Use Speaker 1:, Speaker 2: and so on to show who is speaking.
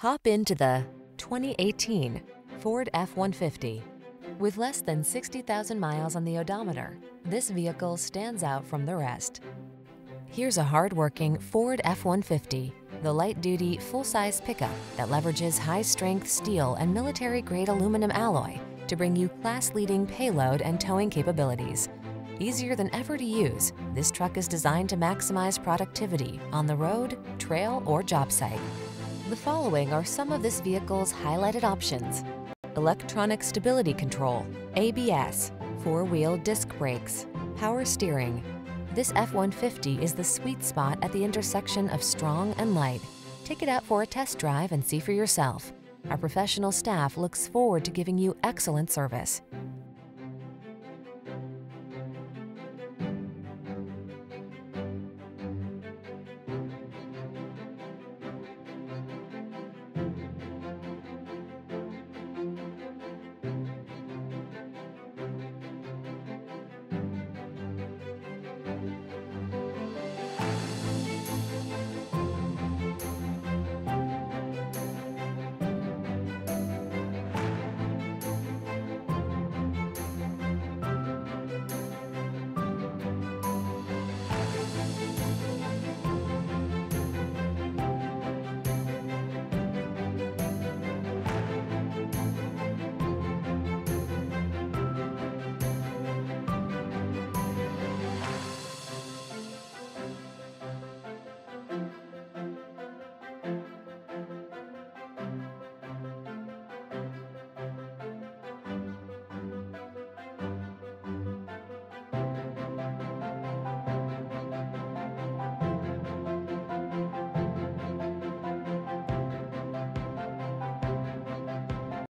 Speaker 1: Hop into the 2018 Ford F-150. With less than 60,000 miles on the odometer, this vehicle stands out from the rest. Here's a hard-working Ford F-150, the light-duty, full-size pickup that leverages high-strength steel and military-grade aluminum alloy to bring you class-leading payload and towing capabilities. Easier than ever to use, this truck is designed to maximize productivity on the road, trail, or job site. The following are some of this vehicle's highlighted options. Electronic stability control, ABS, four-wheel disc brakes, power steering. This F-150 is the sweet spot at the intersection of strong and light. Take it out for a test drive and see for yourself. Our professional staff looks forward to giving you excellent service.